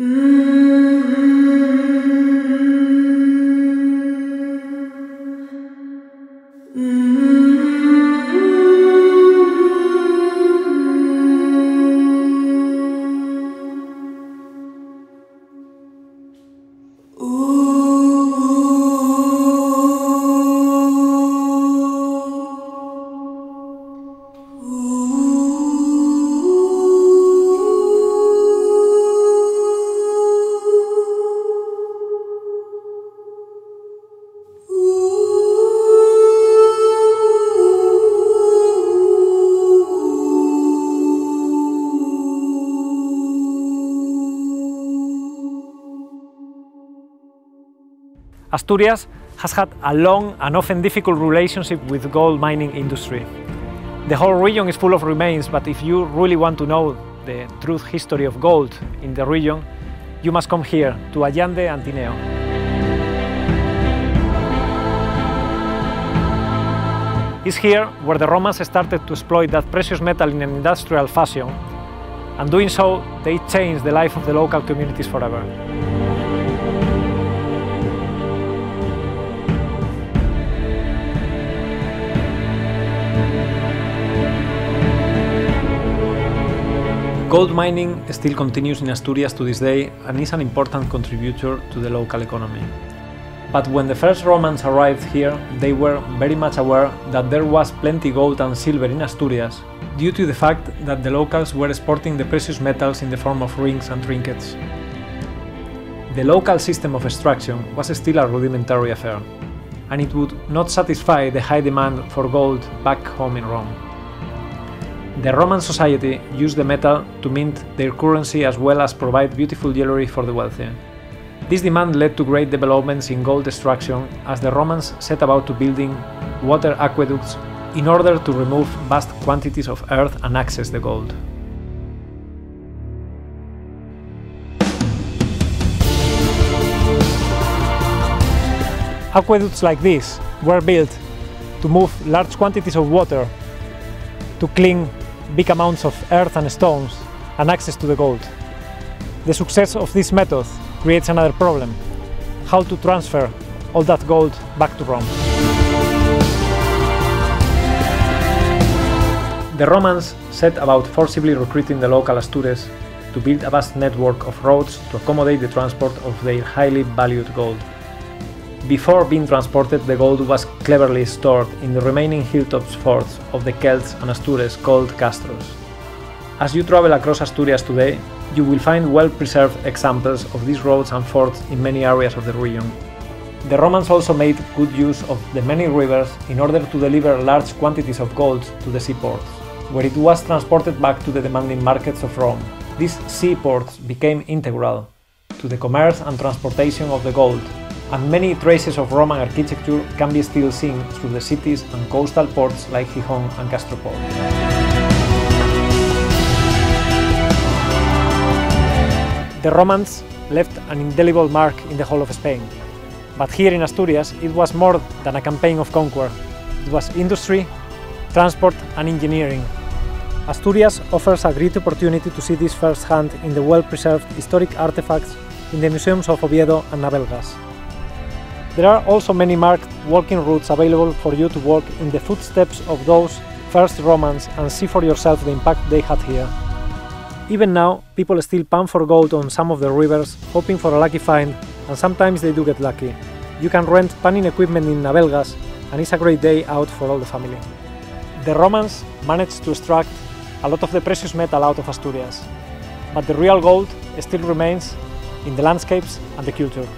Mm. Asturias has had a long and often difficult relationship with gold mining industry. The whole region is full of remains, but if you really want to know the true history of gold in the region, you must come here to Allande and Tineo. It's here where the Romans started to exploit that precious metal in an industrial fashion, and doing so, they changed the life of the local communities forever. Gold mining still continues in Asturias to this day and is an important contributor to the local economy. But when the first Romans arrived here, they were very much aware that there was plenty gold and silver in Asturias, due to the fact that the locals were exporting the precious metals in the form of rings and trinkets. The local system of extraction was still a rudimentary affair, and it would not satisfy the high demand for gold back home in Rome. The Roman society used the metal to mint their currency as well as provide beautiful jewelry for the wealthy. This demand led to great developments in gold extraction as the Romans set about to building water aqueducts in order to remove vast quantities of earth and access the gold. Aqueducts like this were built to move large quantities of water to clean big amounts of earth and stones and access to the gold. The success of this method creates another problem, how to transfer all that gold back to Rome. The Romans set about forcibly recruiting the local Astures to build a vast network of roads to accommodate the transport of their highly valued gold. Before being transported, the gold was cleverly stored in the remaining hilltops forts of the Celts and Astures called castros. As you travel across Asturias today, you will find well-preserved examples of these roads and forts in many areas of the region. The Romans also made good use of the many rivers in order to deliver large quantities of gold to the seaports, where it was transported back to the demanding markets of Rome. These seaports became integral to the commerce and transportation of the gold, and many traces of Roman architecture can be still seen through the cities and coastal ports like Gijón and Castropol. The Romans left an indelible mark in the whole of Spain, but here in Asturias it was more than a campaign of conquer. It was industry, transport and engineering. Asturias offers a great opportunity to see this firsthand in the well-preserved historic artifacts in the museums of Oviedo and Navelgas. There are also many marked walking routes available for you to walk in the footsteps of those first Romans and see for yourself the impact they had here. Even now, people still pan for gold on some of the rivers, hoping for a lucky find, and sometimes they do get lucky. You can rent panning equipment in Navelgas, and it's a great day out for all the family. The Romans managed to extract a lot of the precious metal out of Asturias, but the real gold still remains in the landscapes and the culture.